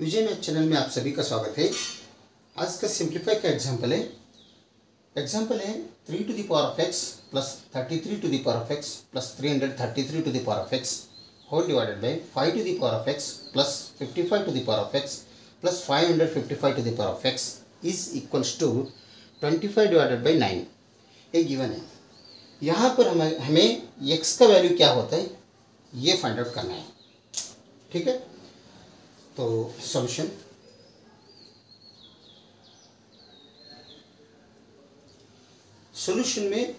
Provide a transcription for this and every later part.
विजय math channel में आप सभी का स्वागत है। आज का सिंप्लीफाई का एग्ज़ाम्पल है। एग्ज़ाम्पल है three to the power of x plus thirty three to the power of x plus three hundred thirty three to the power of x whole divided by five to the power of x plus fifty five to the power of x plus five hundred fifty five to the power of x is equals to twenty five divided by nine ये given है। यहाँ पर हमें हमें x का value क्या होता है? ये फाइंड आउट करना है। ठीक है? तो सॉल्यूशन सॉल्यूशन में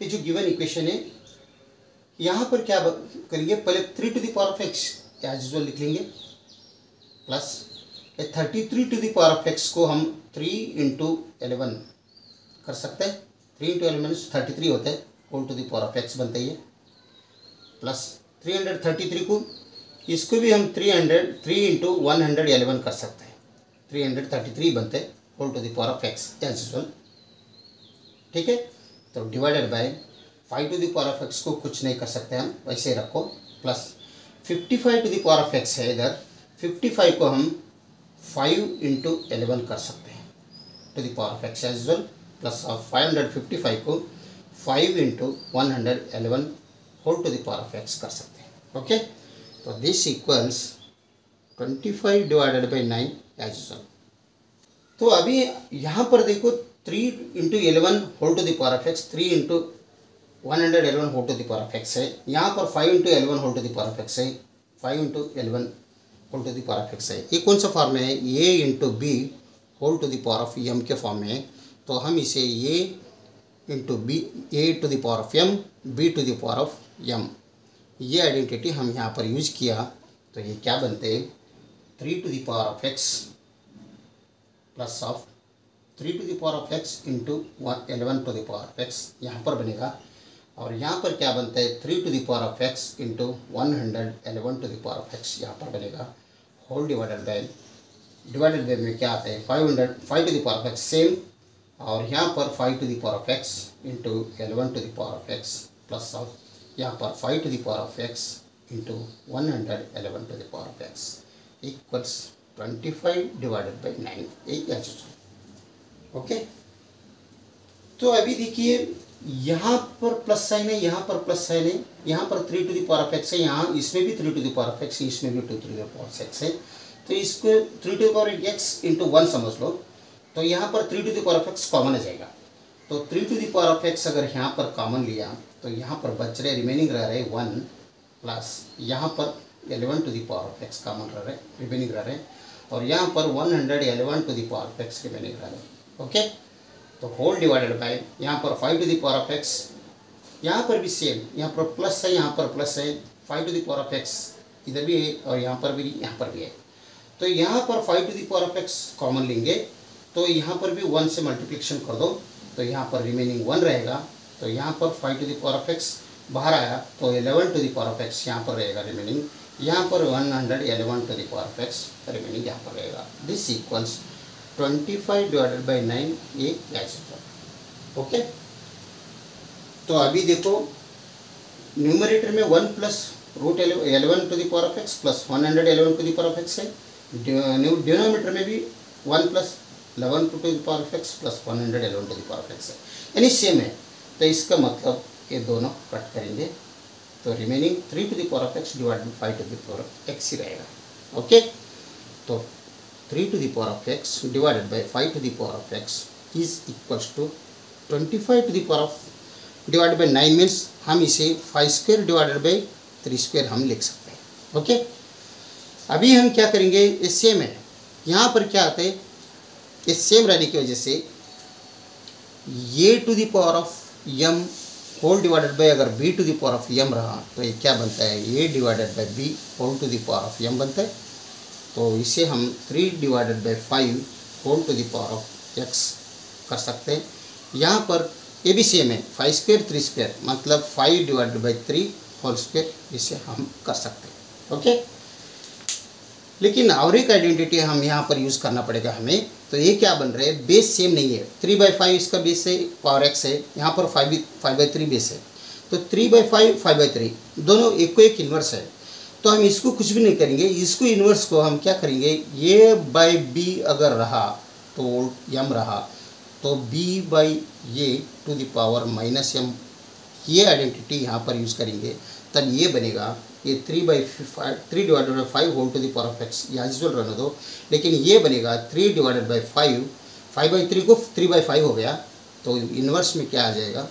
ये जो गिवन इक्वेशन है, यहाँ पर क्या करेंगे? पहले three to the power of x as usual लिख लेंगे। Plus thirty three to the power of x को हम थ्री इंटू एलेवन कर सकते हैं। Three into eleven thirty three होता है। Whole to the power of x बनता है plus three hundred thirty three को इसको भी हम three hundred three into one hundred eleven कर सकते हैं। थ्री हंड्रेड थर्टी थ्री बनते हैं। Whole to the power of x as usual ठीक है? तो divided by five to the power of x को कुछ नहीं कर सकते हम, वैसे रखो। Plus fifty five to the power of x है इधर। फिफ्टी फाइव को हम फाइव इंटू एलेवन कर सकते हैं। To the power of x as usual plus five hundred fifty five को five into one hundred eleven whole to the power of x कर सकते हैं। ओके तो this equals twenty five divided by nine as usual तो अभी यहाँ पर देखो three into eleven whole to the power of x three into one hundred eleven whole to the power of x है। यहाँ पर five into eleven whole to the power of x है। Five into eleven whole to the power of x है। ये कौन सा form है? A into B whole to the power of M के फॉर्म में तो हम इसे A into B A to the power of M B to the power of M ये आइडेंटिटी हम यहाँ पर यूज़ किया तो ये क्या बनते हैं? Three to the power of x plus of three to the power of x into one eleven to the power of x यहाँ पर बनेगा। और यहाँ पर क्या बनता है? Three to the power of x into one hundred eleven to the power of x यहाँ पर बनेगा। Whole divided by divided by में क्या आता है? Five hundred five to the power of x same और यहाँ पर five to the power of x into eleven to the power of x plus of यहाँ पर five to the power of x into one hundred eleven to the power of x equals twenty five divided by nine एक ऐसे okay तो अभी देखिए, यहाँ पर plus sign है, यहाँ पर प्लस साइन है, यहाँ पर three to the power of x है, यहाँ इसमें भी three to the power of x है, इसमें भी to the power of x है। तो इसको three to the power x into one समझ लो। तो यहाँ पर three to the power of x common आ जाएगा। तो three to the power of x अगर यहाँ पर कॉमन लिया तो यहाँ पर बच रहे रिमेनिंग रह रहे वन प्लस यहाँ पर eleven to the power of x common रह रहे रिमेनिंग रह रहे और यहाँ पर one hundred eleven to the power of x remaining रह रहे ओके तो होल डिवाइडेड बाय यहाँ पर five to the power of x यहाँ पर भी सेम यहाँ पर प्लस है यहाँ पर प्लस है five to the power of x इधर भी है और यहाँ पर भी यहाँ पर भी है तो यहाँ पर five to the power of x common लेंगे तो यहाँ पर भी वन से मल्टीप्लिकेशन कर दो तो यहाँ पर रिमेनिंग वन रहेगा। तो यहाँ पर five to the power of x बाहर आया तो eleven to the power of x यहाँ पर रहेगा रिमेनिंग यहाँ पर one hundred eleven to the power of x remaining यहाँ पर रहेगा। This equals twenty five divided by nine ये एच ओके तो अभी देखो न्यूमरेटर में one plus root eleven to the power of x plus one hundred eleven to the power of x है। डिनोमीटर में भी one plus eleven to the power of x plus one hundred eleven to the power of x यानी same है तो इसका मतलब ये दोनों कट करेंगे तो remaining three to the power of x divide by five to the power of x ही रहेगा ओके तो three to the power of x divided by five to the power of x is equals to twenty five to the power of divide by nine means हम इसे five square divided by three square हम लिख सकते हैं okay अभी हम क्या करेंगे, ये सेम है। यहाँ पर क्या आता है ये सेम रहने की वजह से ये to the power of M whole divided by अगर B to the power of M रहा तो ये क्या बनता है? A divided by B whole to the power of M बनता है। तो इसे हम three divided by five whole to the power of x कर सकते हैं। यहाँ पर ये भी सेम है फाइव स्क्वेयर थ्री स्क्वेयर मतलब five divided by three whole square इसे हम कर सकते हैं। ओके लेकिन और एक आइडेंटिटी हम यहाँ पर यूज़ करना पड़ेगा हमें। तो ये क्या बन रहे हैं? बेस सेम नहीं है। थ्री बाई फाइव इसका बेस है पावर एक्स है। यहाँ पर five five by three base है। तो three by five five by three दोनों एक को एक इन्वर्स है। तो हम इसको कुछ भी नहीं करेंगे। इसको इन्वर्स को हम क्या करेंगे? ए बाई बी अगर रहा तो यम रहा तो B by A to the power minus M ये आइडेंटिटी यहाँ पर यूज़ करेंगे। तब ये बनेगा ये three by three divided by five whole to the power of x या यूजल रहने दो। लेकिन ये बनेगा three divided by five five by three को थ्री बाई फाइव हो गया तो इन्वर्स में क्या आ जाएगा?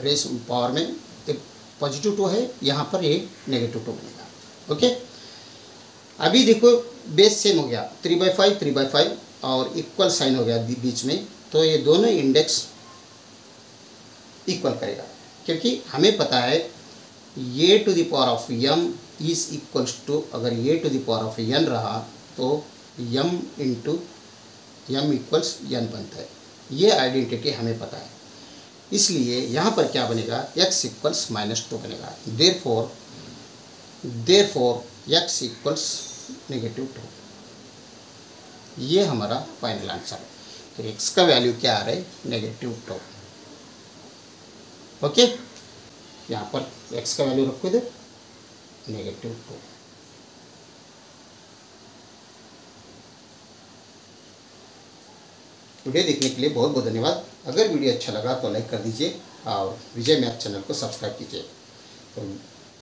रेस पावर में एक पॉजिटिव टू है, यहाँ पर ये नेगेटिव टू बनेगा। ओके अभी देखो बेस सेम हो गया three by five three by five और इक्वल साइन हो गया बीच में तो ये दोनों इंडेक्स इक्वल करेगा। क्योंकि हमें पता है A to the power of M is equals to अगर A to the power of N रहा तो M into M equals N बनता है। ये आइडेंटिटी हमें पता है। इसलिए यहाँ पर क्या बनेगा? X इक्वल्स माइनस टू बनेगा। Therefore therefore x equals negative two ये हमारा फाइनल आंसर है। तो x का वैल्यू क्या आ रहा है? नेगेटिव टू ओके यहाँ पर x का वैल्यू रखो इधर नेगेटिव टू वीडियो देखने के लिए बहुत बहुत धन्यवाद। अगर वीडियो अच्छा लगा तो लाइक कर दीजिए और विजय मैथ चैनल को सब्सक्राइब कीजिए। तो